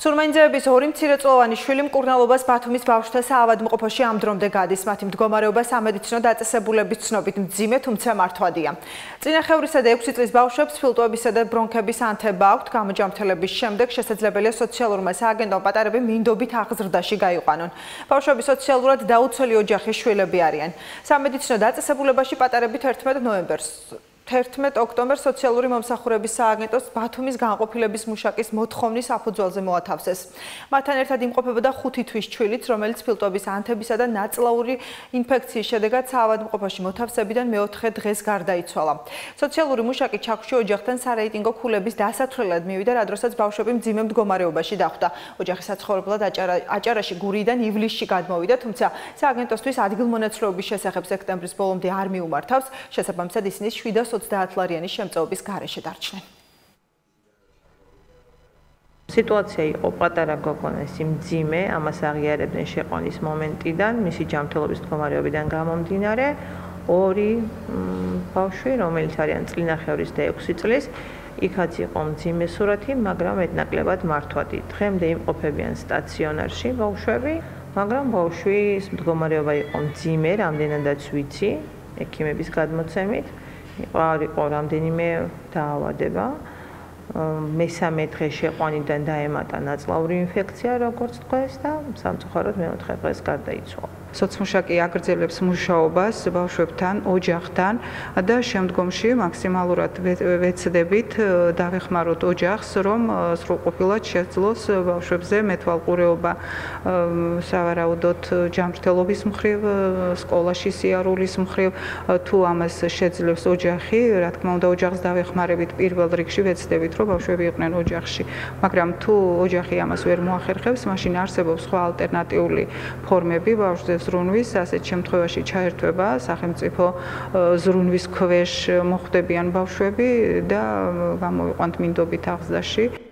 სურმენძეების ორი მცირეწლოვანი შვილი მკურნალობას ბათუმის ბავშვთა საავადმყოფოში ამ დრომდე გადის. მათი მდგომარეობა სამედიცინო დაწესებულების ცნობით მძიმე, თუმცა მართვადია. წინახევრისა და 6 წლის ბავშვებს ფილტვებისა და ბრონქების ანთება აქვთ. გამოჯამრთელების შემდეგ შესაძლებელია სოციალურმა სააგენტომ პატარები მინდობით აღზრდაში გაიყვანონ. ბავშვები სოციალურად დაუცველი ოჯახის შვილები არიან. სამედიცინო დაწესებულებაში პატარები 11 ნოემბერს 11 ოქტომბერს სოციალური მომსახურების სააგენტოს ბათუმის განყოფილების მუშაკის მოთხოვნის საფუძველზე მოათავსეს. მათთან ერთად იმყოფებოდა 5 თვის ჩვილიც, რომელიც ფილტვების ანთებისა და ნაწლაური ინფექციის შედეგად საავადმყოფოში მოთავსებიდან მეოთხე დღეს გარდაიცვალა. სოციალური მუშაკი ჩაქვში ოჯახთან სარეიტინგო ქულების დასათვლელად მივიდა, რადგანაც ბავშვები მძიმე მდგომარეობაში დახვდა. ოჯახი საცხოვრებლად აჭარა აჭარაში გურიდან ივლისში გადმოვიდა, თუმცა სააგენტოსთვის ადგილმონაცვლეობის შესახებ სექტემბრის ბოლომდე არ მიუმართავს. შესაბამისად ისინი 7 20 ლარიანის შემწეობის გარეშე დარჩნენ. სიტუაცია იყო პატარა გოგონას იმძიმე, ამას აღიარებდნენ შეყვანის მომენტიდან, მისი ჯანმრთელობის მდგომარეობიდან გამომდინარე, ორი ბავშვი, რომელიც არიან წლინახევრის და 6 წლის, იქაც იყო მძიმე სურათი, მაგრამ მეტნაკლებად მართვადი. დღემდე იმყოფებიან სტაციონარში ბავშვები, მაგრამ ბავშვის მდგომარეობა იყო მძიმე, რამდენადაც ვიცი, ექიმების გადმოცემით. იყო არისო რამდენიმე დაავადება. მესამე დღე შეყვანიდან დაემატა ნაწლავური ინფექცია, როგორც თქვეს და სამწუხაროდ მეოთხე დღეს გარდაიცვალა. სოციმუშაკი აგრძელებს მუშაობას ბავშვებთან, ოჯახთან და შემდგომში მაქსიმალურად ვეცდებით დავეხმაროთ ოჯახს, რომ სრულყოფილად შეძლოს ბავშვებზე მეთვალყურეობა. სავარაუდოდ ჯანმრთელობის მხრივ, სკოლაში სიარულის მხრივ, თუ ამას შეძლებს ოჯახი, რა თქმა უნდა ოჯახს დავეხმარებით პირველ რიგში ვეცდებით, რომ ბავშვები იყვნენ ოჯახში, მაგრამ თუ ოჯახი ამას ვერ მოახერხებს, მაშინ არსებობს სხვა ალტერნატიული ფორმები ბავშვზე ზრუნვის, ასეთ შემთხვევაში ჩაერთვება სახელმწიფო ზრუნვის ქვეშ მოხდებიან ბავშვები და გამოვიყვანთ მინდობით აღზრდაში.